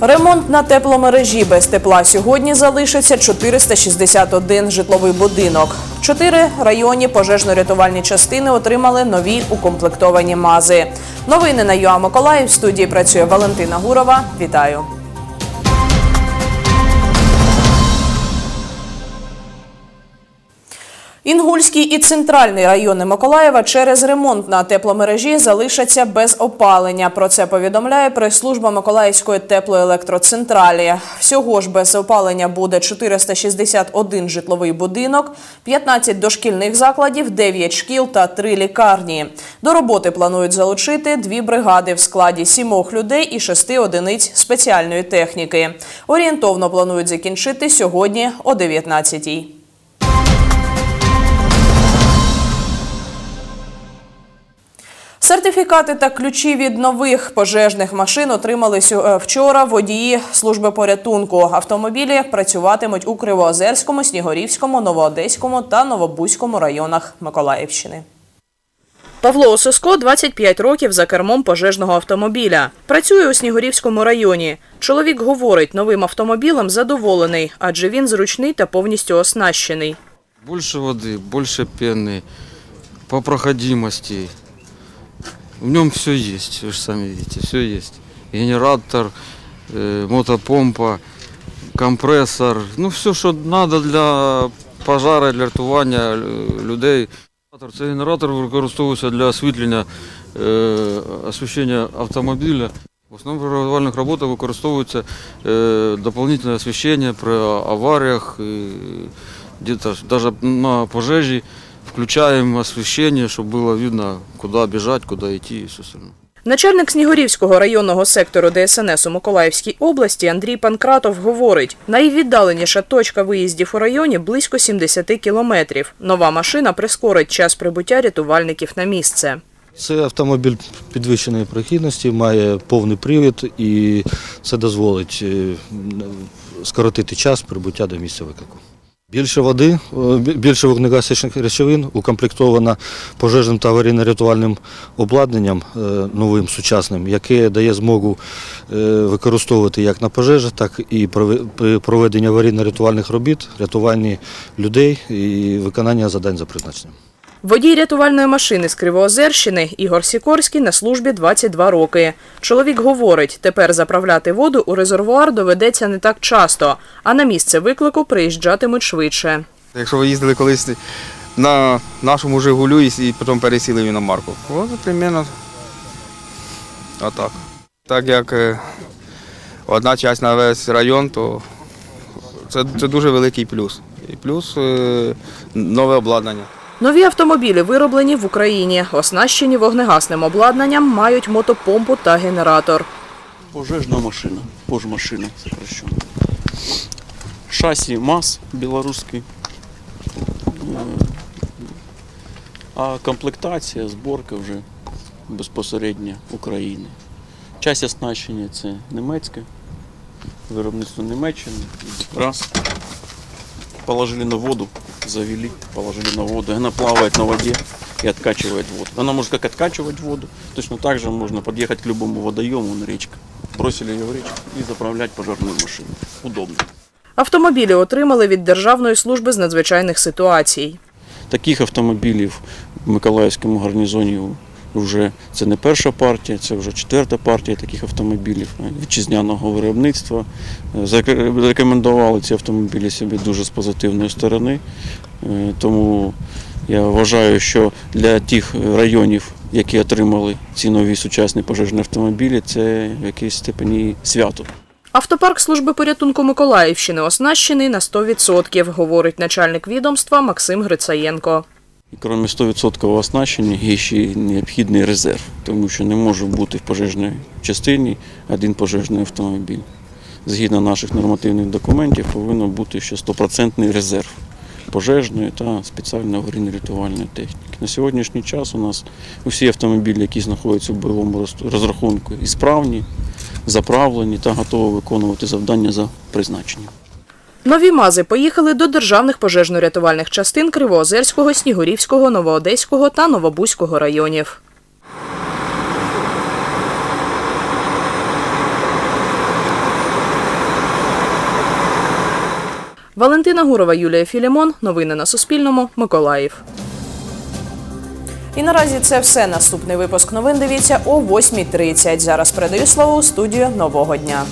Ремонт на тепломережі без тепла сьогодні залишиться 461 житловий будинок. Чотири районні пожежно-рятувальні частини отримали нові укомплектовані мази. Новини на ЮА Миколаїв. В студії працює Валентина Гурова. Вітаю. Інгульський і центральний райони Миколаєва через ремонт на тепломережі залишаться без опалення. Про це повідомляє прес-служба Миколаївської теплоелектроцентралі. Всього ж без опалення буде 461 житловий будинок, 15 дошкільних закладів, 9 шкіл та 3 лікарні. До роботи планують залучити дві бригади в складі сімох людей і шести одиниць спеціальної техніки. Орієнтовно планують закінчити сьогодні о 19-й. Сертифікати та ключі від нових пожежних машин отримали е, вчора водії служби порятунку. Автомобілі працюватимуть у Кривоозерському, Снігурівському, Новоодеському та Новобузькому районах Миколаївщини. Павло Ососко 25 років за кермом пожежного автомобіля. Працює у Снігурівському районі. Чоловік говорить, новим автомобілем задоволений, адже він зручний та повністю оснащений. Больше воды, больше пены, по проходимости. В нем все есть, вы же сами видите, все есть. Генератор, э, мотопомпа, компрессор, ну все, що надо для пожара, для рятування е, людей. Цей генератор використовується для освітлення, е, освітлення автомобіля. В основному при рятувальних роботах використовується е, дополнительне освітлення при аваріях, і где-то ж даже на пожежі Включаємо освітлення, щоб було видно, куди біжати, куди йти і все остальне. Начальник Снігурівського районного сектору ДСНС у Миколаївській області Андрій Панкратов говорить, найвіддаленіша точка виїздів у районі близько 70 кілометрів. Нова машина прискорить час прибуття рятувальників на місце. Це автомобіль підвищеної прохідності, має повний привід і це дозволить е, скоротити час прибуття до місця виклику. Більше води, е, більше вогнегасичних речовин, укомплектована пожежним та аварійно-рятувальним обладнанням е, новим сучасним, яке дає змогу е, використовувати як на пожежах, так і проведення аварійно-рятувальних робіт, рятуванні людей і виконання завдань за призначенням. Водій рятувальної машини з Кривоозерщини Ігор Сікорський на службі 22 роки. Чоловік говорить, тепер заправляти воду у резервуар доведеться не так часто, а на місце виклику приїжджатимуть швидше. Якщо ви їздили колись на нашому Жигулю і потім пересіли в іномарку. Ось примерно отак. Так як е, одна частина на весь район, то це, це дуже великий плюс. І плюс е, нове обладнання. Нові автомобілі вироблені в Україні, оснащені вогнегасним обладнанням, мають мотопомпу та генератор. Пожежна машина, пожмашина сокращенно. Шасі МАЗ білоруський. Е, А комплектація, зборка вже безпосередньо України. Часть оснащення це німецьке, виробництво Німеччини. Раз. Положили на воду, завели, положили на воду. Она плавает на воде и откачивает воду. Она может как откачивать воду, точно так же можно подъехать к любому водоему на речка. Бросили ее в речку и заправлять пожарную машину. Удобно. Автомобілі отримали від Державної служби з надзвичайних ситуацій. Таких автомобілів в Миколаївському гарнізоні вже це не перша партія, це вже четверта партія таких автомобілів е, вітчизняного виробництва. Е, Зарекомендували ці автомобілі собі дуже з позитивної сторони. Е, Тому я вважаю, що для тих районів, які отримали ці нові сучасні пожежні автомобілі, це в якійсь степені свято. Автопарк служби порятунку Миколаївщини оснащений на 100%, говорить начальник відомства Максим Грицаєнко. Крім 100% оснащення, є ще необхідний резерв, тому що не може бути в пожежній частині один пожежний автомобіль. Згідно наших нормативних документів, повинен бути ще 100% резерв пожежної та спеціальної аварійно-рятувальної техніки. На сьогоднішній час у нас усі автомобілі, які знаходяться в бойовому розрахунку, і справні, заправлені та готові виконувати завдання за призначенням. Нові мази поїхали до державних пожежно-рятувальних частин Кривоозерського, Снігурівського, Новоодеського та Новобузького районів. Валентина Гурова, Юлія Філімон. Новини на Суспільному. Миколаїв. І наразі це все. Наступний випуск новин дивіться о 8.30. Зараз передаю слово у студію нового дня.